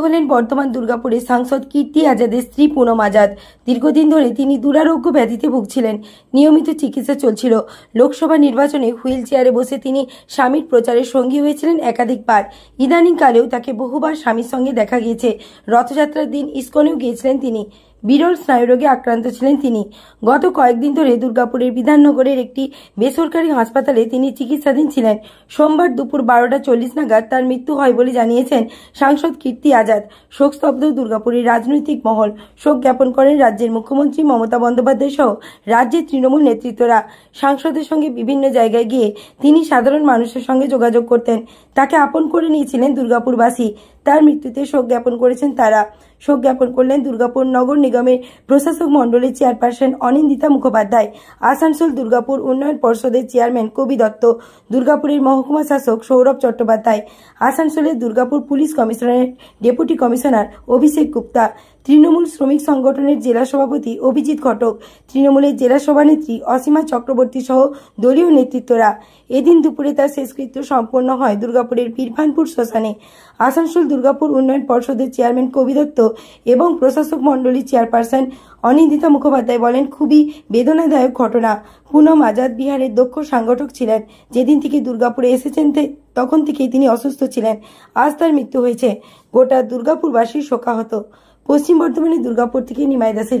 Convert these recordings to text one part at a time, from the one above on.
হলেন বর্তমান দুর্গাপুরের সাংসদ কীর্তি আজাদের স্ত্রী পুনম আজাদ দীর্ঘদিন ধরে তিনি দুরারোগ্য ব্যাধিতে ভুগছিলেন। নিয়মিত চিকিৎসা চলছিল। লোকসভা নির্বাচনে হুইল চেয়ারে বসে তিনি স্বামীর প্রচারের সঙ্গী হয়েছিলেন একাধিকবার। ইদানিংকালেও তাকে বহুবার স্বামীর সঙ্গে দেখা গিয়েছে। রথযাত্রার দিন ইস্কনেও গিয়েছিলেন তিনি। বিরল স্নায়ুরোগে আক্রান্ত ছিলেন তিনি। গত কয়েকদিন ধরে দুর্গাপুরের বিধাননগরের একটি বেসরকারি হাসপাতালে তিনি চিকিৎসাধীন ছিলেন। সোমবার দুপুর বারোটা চল্লিশ নাগাদ তার মৃত্যু হয় বলে জানিয়েছেন সাংসদ কীর্তি আজাদ। শোকস্তব্ধ দুর্গাপুরের রাজনৈতিক মহল। শোক জ্ঞাপন করেন রাজ্যের মুখ্যমন্ত্রী মমতা বন্দ্যোপাধ্যায় সহ রাজ্যের তৃণমূল নেতৃত্বরা। সাংসদের সঙ্গে বিভিন্ন জায়গায় গিয়ে তিনি সাধারণ মানুষের সঙ্গে যোগাযোগ করতেন। তাকে আপন করে নিয়েছিলেন দুর্গাপুরবাসী। তার মৃত্যুতে শোক জ্ঞাপন করেছেন তারা। শোক জ্ঞাপন করলেন দুর্গাপুর নগর নিগমের প্রশাসক মণ্ডলের চেয়ারপারসন অনিন্দিতা মুখোপাধ্যায়। আসানসোল দুর্গাপুর উন্নয়ন পর্ষদের চেয়ারম্যান কবি দত্ত, দুর্গাপুরের মহকুমা শাসক সৌরভ চট্টোপাধ্যায়, আসানসোলের দুর্গাপুর পুলিশ কমিশনারের ডেপুটি কমিশনার অভিষেক গুপ্তা, তৃণমূল শ্রমিক সংগঠনের জেলা সভাপতি অভিজিৎ ঘটক, তৃণমূলের জেলা সভানেত্রী অসীমা চক্রবর্তী সহ দলীয় নেতৃত্বরা। এদিন দুপুরে তার শেষকৃত্য সম্পন্ন হয় দুর্গাপুরের বীরভানপুর শ্মশানে। আসানসোল দুর্গাপুর উন্নয়ন পর্ষদের চেয়ারম্যান কবি দত্ত এবং প্রশাসক মণ্ডলীর চেয়ারপারসন অনিন্দিতা মুখোপাধ্যায় বলেন, খুবই বেদনাদায়ক ঘটনা। পুনম আজাদ বিহারের দক্ষ সাংগঠক ছিলেন। যেদিন থেকে দুর্গাপুরে এসেছেন তখন থেকেই তিনি অসুস্থ ছিলেন। আজ তার মৃত্যু হয়েছে। গোটা দুর্গাপুরবাসীর শোকাহত। পশ্চিম বর্ধমানে দুর্গাপুর থেকে নিমাই দাসের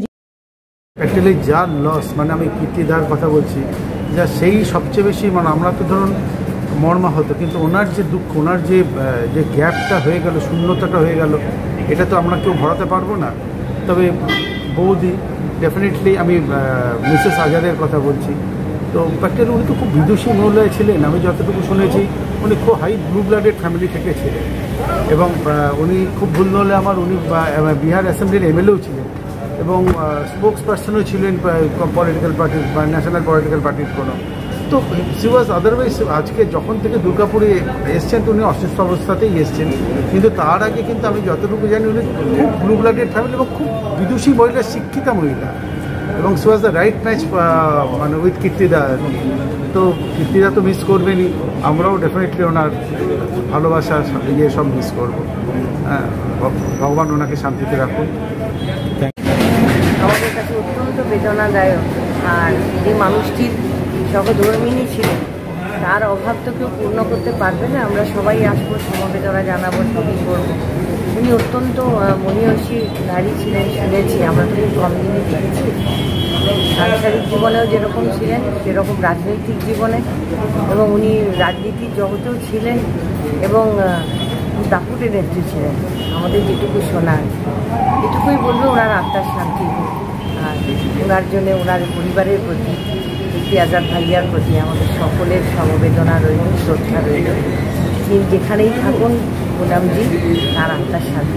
অ্যাকচুয়ালি যার লস মানে আমি কীর্তিদার কথা বলছি, যা সেই সবচেয়ে বেশি মানে আমরা তো ধরুন মর্মাহত, কিন্তু ওনার যে দুঃখ, ওনার যে যে গ্যাপটা হয়ে গেল, শূন্যতাটা হয়ে গেল এটা তো আমরা কেউ ভরাতে পারব না। তবে বৌদি ডেফিনেটলি আমি মিসেস আজাদের কথা বলছি। তো অ্যাকচুয়ালি উনি তো খুব বিদুষী মহিলায় ছিলেন, আমি যতটুকু শুনেছি, উনি খুব হাই ব্লু ব্লাডেড ফ্যামিলি থেকে ছিলেন। এবং উনি খুব ভুল হলে আমার উনি বিহার অ্যাসেম্বলির এমএলএও ছিলেন। এবং স্পোক্স পার্সনও ছিলেন পলিটিক্যাল পার্টির বা ন্যাশনাল পলিটিক্যাল পার্টির কোনো। তো সি ওয়াজ আদারওয়াইজ আজকে যখন থেকে দুর্গাপুরে এসছেন, তো উনি অসুস্থ অবস্থাতেই এসছেন। কিন্তু তার আগে কিন্তু আমি যতটুকু জানি, উনি খুব ব্লু ব্লাডেড ফ্যামিলি এবং খুব বিদুষী মহিলা শিক্ষিতা মহিলা। এবং she was the right match মানে উইথ কীর্তিদা। তো কীর্তিদা তো মিস করবেনই। আমরাও ডেফিনেটলি ওনার ভালোবাসা ইয়ে সব মিস করব। হ্যাঁ ভগবান ওনাকে শান্তিতে রাখুন আমাদের কাছে অত্যন্ত বেদনাদায়ক। আর যে মানুষটির সহধর্মিনী ছিলেন। তার অভাব তো কেউ পূর্ণ করতে পারবে না, আমরা সবাই আসব সমবেদনা জানাব, সবই করব। উনি অত্যন্ত মনীয়সী নারী ছিলেন, শুনেছি, আমরা তো কম দিনে দেখেছি। সাংসারিক জীবনেও যেরকম ছিলেন, সেরকম রাজনৈতিক জীবনে। এবং উনি রাজনীতির জগতেও ছিলেন এবং দাপুটের নেত্রী ছিলেন। আমাদের যেটুকু শোনার, এটুকুই বলব ওনার আত্মার শান্তি। আর ওনার জন্য, ওনার পরিবারের প্রতি আজাদ ভাইয়ার প্রতি আমাদের সকলের সমবেদনা রইল, শ্রদ্ধা রইল। তিনি যেখানেই থাকুন পুনামজি তার আত্মার শান্তি